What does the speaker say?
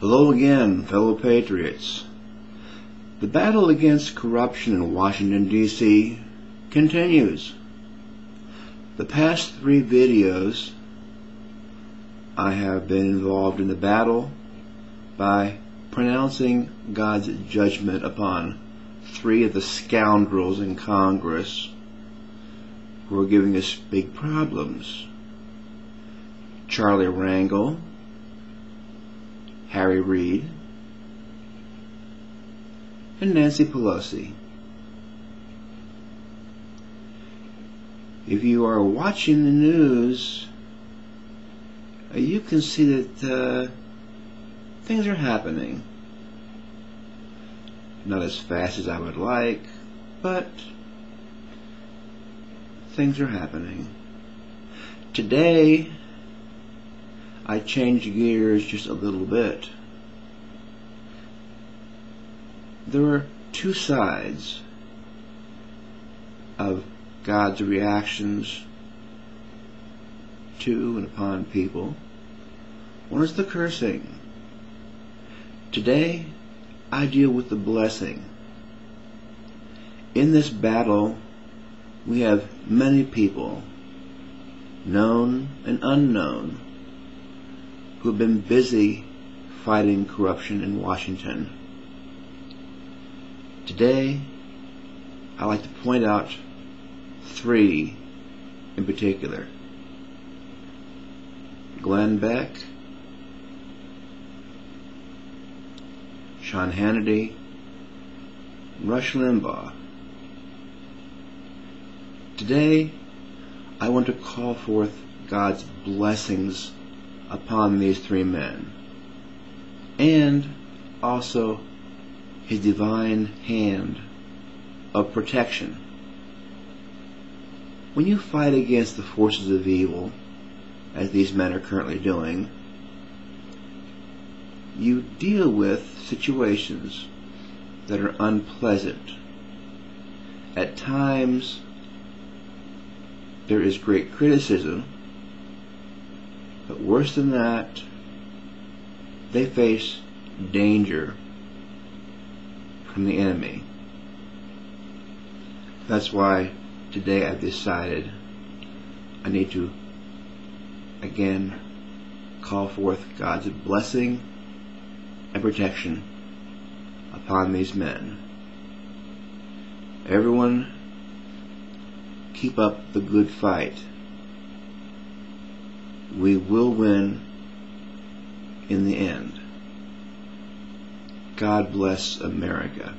Hello again, fellow patriots. The battle against corruption in Washington, D.C. continues. The past three videos, I have been involved in the battle by pronouncing God's judgment upon three of the scoundrels in Congress who are giving us big problems. Charlie Rangel, Harry Reid, and Nancy Pelosi. If you are watching the news, uh, you can see that uh, things are happening. Not as fast as I would like, but things are happening. Today, I changed gears just a little bit. There are two sides of God's reactions to and upon people. One is the cursing. Today, I deal with the blessing. In this battle, we have many people, known and unknown, who have been busy fighting corruption in Washington. Today, I'd like to point out three in particular. Glenn Beck, Sean Hannity, Rush Limbaugh. Today, I want to call forth God's blessings upon these three men, and also his divine hand of protection. When you fight against the forces of evil, as these men are currently doing, you deal with situations that are unpleasant. At times, there is great criticism but worse than that, they face danger from the enemy. That's why today I've decided I need to again call forth God's blessing and protection upon these men. Everyone keep up the good fight we will win in the end. God bless America.